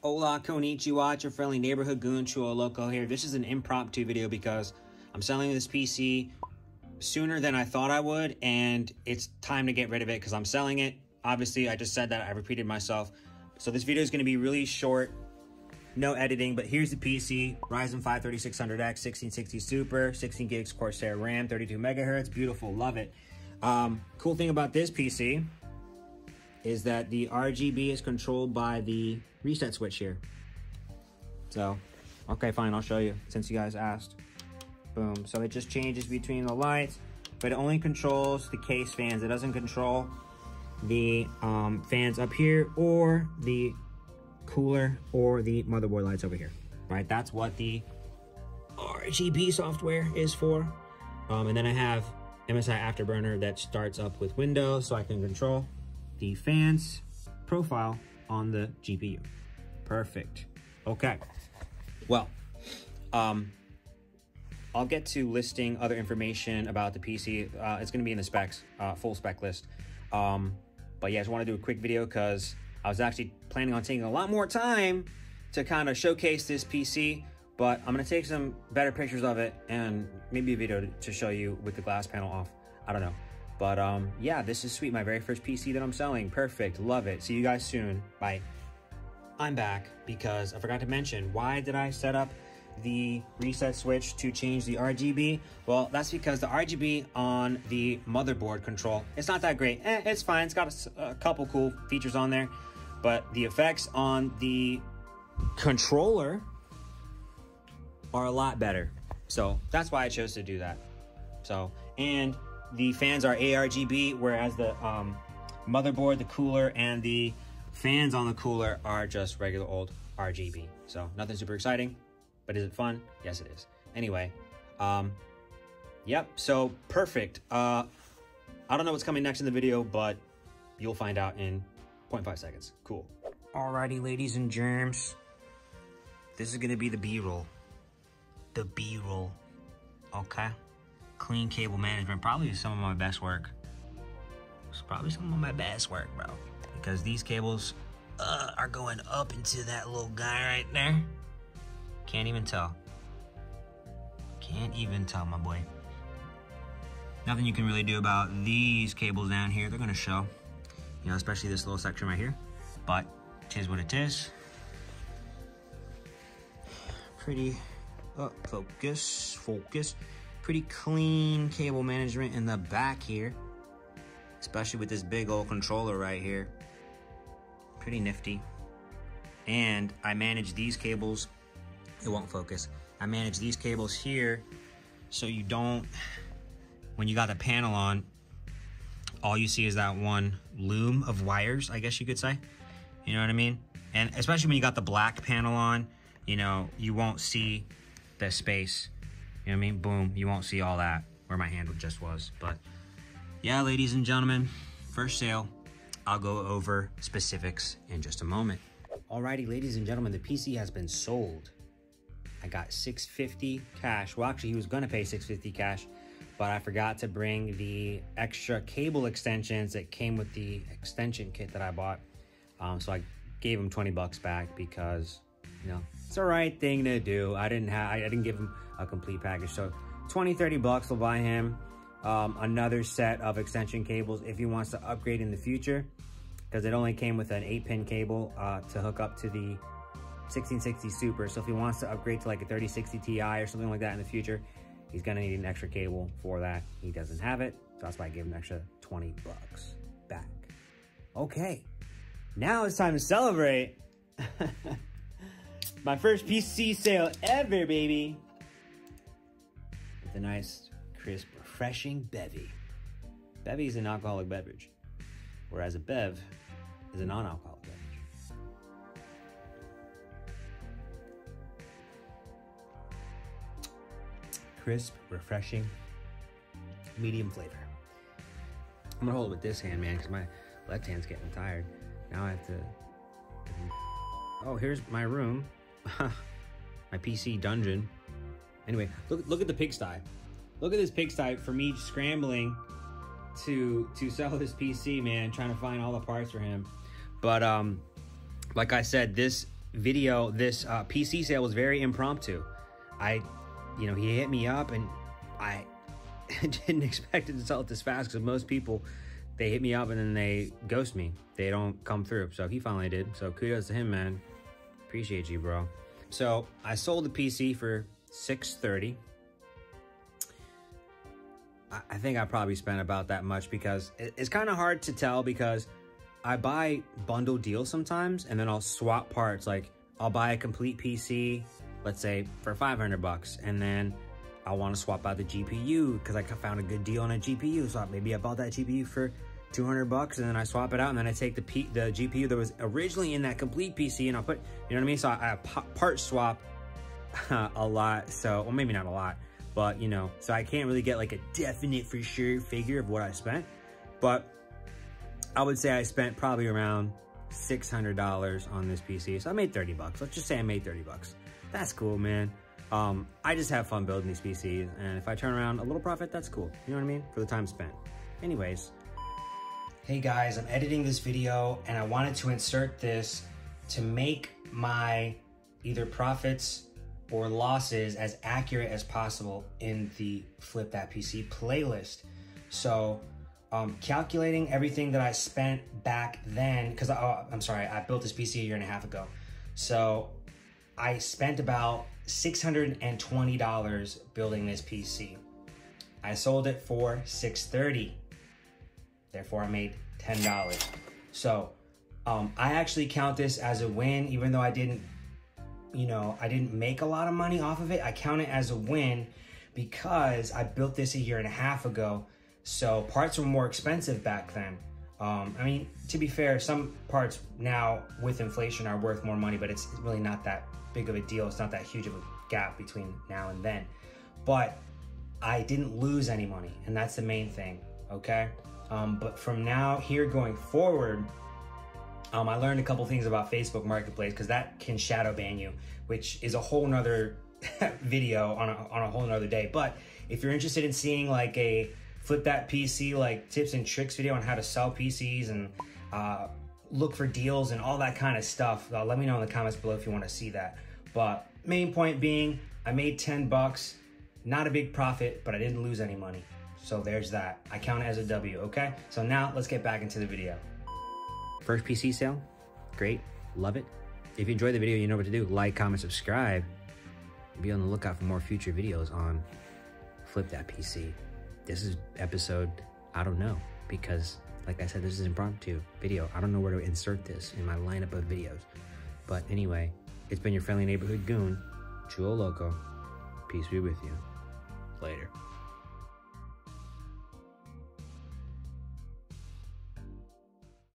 Hola, konnichiwa, it's your friendly neighborhood goon, Chulo Loco here. This is an impromptu video because I'm selling this PC sooner than I thought I would, and it's time to get rid of it because I'm selling it. Obviously, I just said that, I repeated myself. So this video is gonna be really short, no editing, but here's the PC, Ryzen 5 3600X, 1660 Super, 16 gigs Corsair RAM, 32 megahertz, beautiful, love it. Um, cool thing about this PC is that the RGB is controlled by the reset switch here. So, okay, fine, I'll show you since you guys asked. Boom, so it just changes between the lights, but it only controls the case fans. It doesn't control the um, fans up here or the cooler or the motherboard lights over here, right? That's what the RGB software is for. Um, and then I have MSI Afterburner that starts up with Windows so I can control the fans profile on the GPU. Perfect. Okay. Well, um, I'll get to listing other information about the PC. Uh, it's going to be in the specs, uh, full spec list. Um, but yeah, I just want to do a quick video because I was actually planning on taking a lot more time to kind of showcase this PC. But I'm going to take some better pictures of it and maybe a video to show you with the glass panel off. I don't know. But um, yeah, this is sweet. My very first PC that I'm selling. Perfect. Love it. See you guys soon. Bye. I'm back because I forgot to mention, why did I set up the reset switch to change the RGB? Well, that's because the RGB on the motherboard control, it's not that great. Eh, it's fine. It's got a, a couple cool features on there, but the effects on the controller are a lot better. So that's why I chose to do that. So, and the fans are ARGB, whereas the um, motherboard, the cooler, and the fans on the cooler are just regular old RGB. So nothing super exciting, but is it fun? Yes, it is. Anyway, um, yep, so perfect. Uh, I don't know what's coming next in the video, but you'll find out in 0.5 seconds. Cool. Alrighty, ladies and germs. This is gonna be the B-roll. The B-roll, okay? Clean cable management. Probably some of my best work. It's probably some of my best work, bro. Because these cables uh, are going up into that little guy right there. Can't even tell. Can't even tell, my boy. Nothing you can really do about these cables down here. They're gonna show, you know, especially this little section right here. But tis what it is. Pretty, oh, focus, focus pretty clean cable management in the back here. Especially with this big old controller right here. Pretty nifty. And I manage these cables, it won't focus. I manage these cables here so you don't, when you got the panel on, all you see is that one loom of wires, I guess you could say. You know what I mean? And especially when you got the black panel on, you know, you won't see the space you know what I mean? Boom, you won't see all that where my hand just was. But yeah, ladies and gentlemen, first sale. I'll go over specifics in just a moment. Alrighty, ladies and gentlemen, the PC has been sold. I got 650 cash. Well, actually, he was gonna pay 650 cash, but I forgot to bring the extra cable extensions that came with the extension kit that I bought. Um, so I gave him 20 bucks back because, you know, it's the right thing to do. I didn't have, I didn't give him a complete package. So 20, 30 bucks will buy him um, another set of extension cables if he wants to upgrade in the future because it only came with an 8-pin cable uh, to hook up to the 1660 Super. So if he wants to upgrade to like a 3060 Ti or something like that in the future, he's gonna need an extra cable for that. He doesn't have it, so that's why I gave him an extra 20 bucks back. Okay, now it's time to celebrate. My first PC sale ever, baby a nice, crisp, refreshing bevy. Bevy is an alcoholic beverage, whereas a bev is a non-alcoholic beverage. Crisp, refreshing, medium flavor. I'm gonna hold it with this hand, man, because my left hand's getting tired. Now I have to. Oh, here's my room. my PC dungeon. Anyway, look look at the pigsty. Look at this pigsty for me scrambling to to sell this PC, man, trying to find all the parts for him. But um, like I said, this video, this uh, PC sale was very impromptu. I, you know, he hit me up and I didn't expect it to sell it this fast because most people, they hit me up and then they ghost me. They don't come through. So he finally did. So kudos to him, man. Appreciate you, bro. So I sold the PC for 630 I think I probably spent about that much because it's kind of hard to tell because I buy bundle deals sometimes and then I'll swap parts. Like I'll buy a complete PC, let's say for 500 bucks, and then I want to swap out the GPU because I found a good deal on a GPU. So maybe I bought that GPU for 200 bucks and then I swap it out and then I take the P the GPU that was originally in that complete PC and I'll put, you know what I mean? So I, I part swap a lot. So, well, maybe not a lot but you know, so I can't really get like a definite for sure figure of what I spent, but I would say I spent probably around $600 on this PC. So I made 30 bucks. Let's just say I made 30 bucks. That's cool, man. Um, I just have fun building these PCs. And if I turn around a little profit, that's cool. You know what I mean? For the time spent. Anyways. Hey guys, I'm editing this video and I wanted to insert this to make my either profits or losses as accurate as possible in the Flip That PC playlist. So, um, calculating everything that I spent back then, because oh, I'm sorry, I built this PC a year and a half ago. So, I spent about $620 building this PC. I sold it for 630 Therefore, I made $10. So, um, I actually count this as a win, even though I didn't you know, I didn't make a lot of money off of it. I count it as a win because I built this a year and a half ago. So parts were more expensive back then. Um, I mean, to be fair, some parts now with inflation are worth more money, but it's really not that big of a deal. It's not that huge of a gap between now and then. But I didn't lose any money, and that's the main thing, okay? Um, but from now here going forward, um, I learned a couple things about Facebook Marketplace because that can shadow ban you, which is a whole nother video on a, on a whole nother day. But if you're interested in seeing like a flip that PC like tips and tricks video on how to sell PCs and uh, look for deals and all that kind of stuff, uh, let me know in the comments below if you want to see that. But main point being, I made 10 bucks, not a big profit, but I didn't lose any money. So there's that. I count it as a W, okay? So now let's get back into the video. First PC sale, great, love it. If you enjoyed the video, you know what to do. Like, comment, subscribe. Be on the lookout for more future videos on Flip That PC. This is episode, I don't know, because like I said, this is an impromptu video. I don't know where to insert this in my lineup of videos. But anyway, it's been your friendly neighborhood goon, Chulo Loco. Peace be with you.